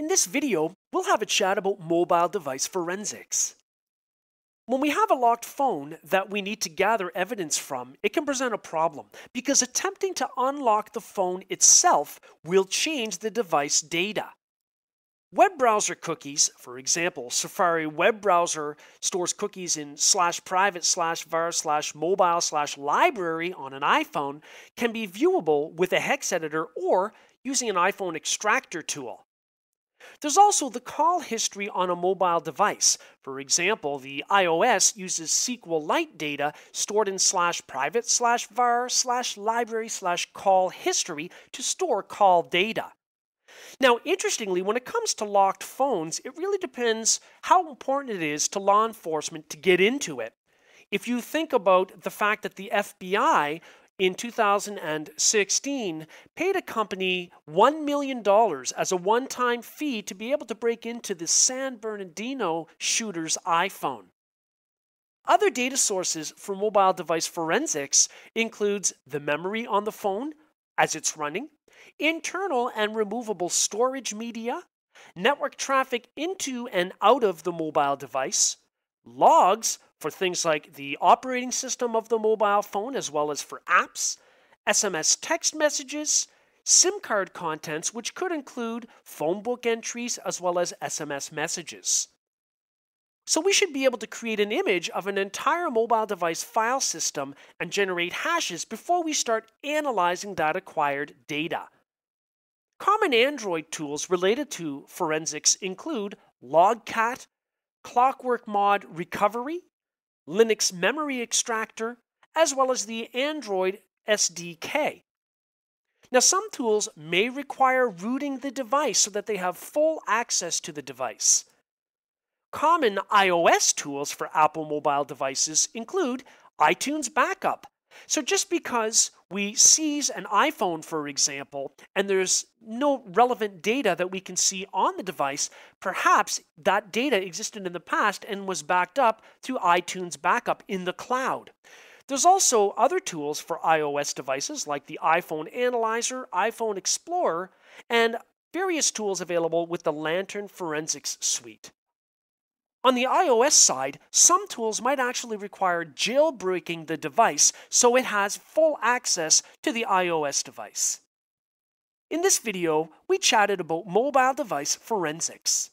In this video, we'll have a chat about mobile device forensics. When we have a locked phone that we need to gather evidence from, it can present a problem because attempting to unlock the phone itself will change the device data. Web browser cookies, for example, Safari web browser stores cookies in slash private slash var slash mobile slash library on an iPhone, can be viewable with a hex editor or using an iPhone extractor tool. There's also the call history on a mobile device. For example, the iOS uses SQLite data stored in slash private slash var slash library slash call history to store call data. Now, interestingly, when it comes to locked phones, it really depends how important it is to law enforcement to get into it. If you think about the fact that the FBI in 2016 paid a company $1 million as a one time fee to be able to break into the San Bernardino shooter's iPhone. Other data sources for mobile device forensics includes the memory on the phone as it's running, internal and removable storage media, network traffic into and out of the mobile device, logs for things like the operating system of the mobile phone as well as for apps, SMS text messages, SIM card contents, which could include phone book entries as well as SMS messages. So we should be able to create an image of an entire mobile device file system and generate hashes before we start analyzing that acquired data. Common Android tools related to forensics include Logcat, Clockwork Mod Recovery, Linux Memory Extractor, as well as the Android SDK. Now, some tools may require rooting the device so that they have full access to the device. Common iOS tools for Apple mobile devices include iTunes Backup, so just because we seize an iPhone, for example, and there's no relevant data that we can see on the device, perhaps that data existed in the past and was backed up through iTunes backup in the cloud. There's also other tools for iOS devices like the iPhone Analyzer, iPhone Explorer, and various tools available with the Lantern Forensics suite. On the iOS side, some tools might actually require jailbreaking the device so it has full access to the iOS device. In this video, we chatted about mobile device forensics.